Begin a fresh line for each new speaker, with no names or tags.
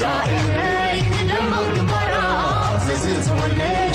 Sa'ir ay hinamang para sa sinsuwanin